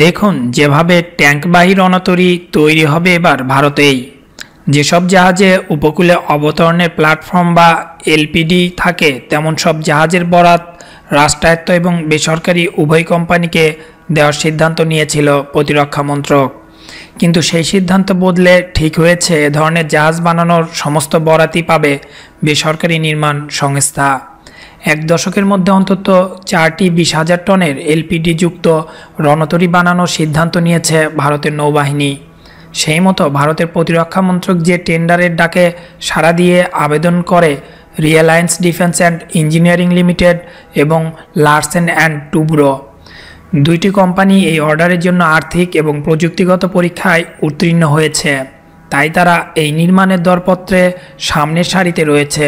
দেখুন, যেভাবে ট্যাঙ্কবাহী রণতরী তৈরি হবে এবার ভারতেই। যেসব জাহাজে উপকূলে অবতরণের প্ল্যাটফর্ম বা এলপিডি থাকে, তেমন সব জাহাজের বরাত রাষ্ট্রায়ত্ত এবং বেসরকারি উভয় কোম্পানিকে দেওয়ার সিদ্ধান্ত নিয়েছিল প্রতিরক্ষা মন্ত্রক। কিন্তু সেই সিদ্ধান্ত বদলে ঠিক হয়েছে এ ধরনের জাহাজ বানানোর সমস্ত বরাতি পাবে বেসরকারি নির্মাণ সংস্থা। এক দশকের মধ্যে অন্তত চারটি বিশ হাজার টনের এলপিডি যুক্ত রণতরী বানানোর সিদ্ধান্ত নিয়েছে ভারতের নৌবাহিনী। সেই মতো ভারতের প্রতিরক্ষা মন্ত্রক যে টেন্ডারের ডাকে সাড়া দিয়ে আবেদন করে Reliance defence and engineering limited এবং লার্সেন অ্যান্ড টুব্রো দুইটি কোম্পানি এই অর্ডারের জন্য আর্থিক এবং প্রযুক্তিগত পরীক্ষায় উত্তীর্ণ হয়েছে। তাই তারা এই নির্মাণের দরপত্রে সামনের সারিতে রয়েছে।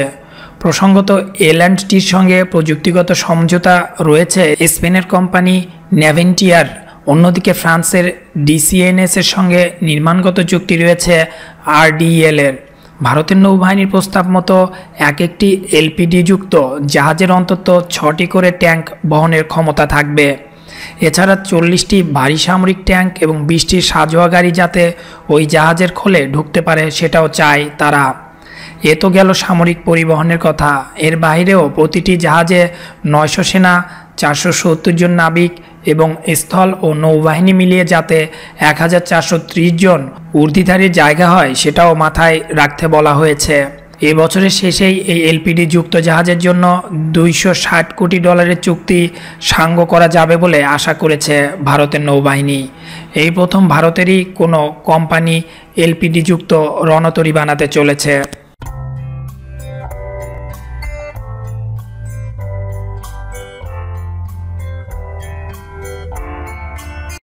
প্রসঙ্গত এল টির সঙ্গে প্রযুক্তিগত সমঝোতা রয়েছে স্পেনের কোম্পানি নেভেন্টিয়ার। অন্যদিকে, ফ্রান্সের ডিসিএনএস এর সঙ্গে নির্মাণগত চুক্তি রয়েছে আরডিএল এর। ভারতের নৌবাহিনীর প্রস্তাব মতো এক একটি এলপিডি যুক্ত জাহাজের অন্তত ছটি করে ট্যাঙ্ক বহনের ক্ষমতা থাকবে। এছাড়া চল্লিশটি ভারী সামরিক ট্যাঙ্ক এবং বিশটি সাজোয়া গাড়ি যাতে ওই জাহাজের খোলে ঢুকতে পারে সেটাও চায় তারা। এ তো গেল সামরিক পরিবহনের কথা। এর বাইরেও প্রতিটি জাহাজে নয়শো সেনা, চারশো সত্তর জন নাবিক এবং স্থল ও নৌবাহিনী মিলিয়ে যাতে এক হাজার চারশো ত্রিশ জন ঊর্ধ্বধারীর জায়গা হয় সেটাও মাথায় রাখতে বলা হয়েছে। এ বছরের শেষেই এই এলপিডি যুক্ত জাহাজের জন্য দুইশো ষাট কোটি ডলারের চুক্তি সাঙ্গ করা যাবে বলে আশা করেছে ভারতের নৌবাহিনী। এই প্রথম ভারতেরই কোনো কোম্পানি এলপিডি যুক্ত রণতরী বানাতে চলেছে।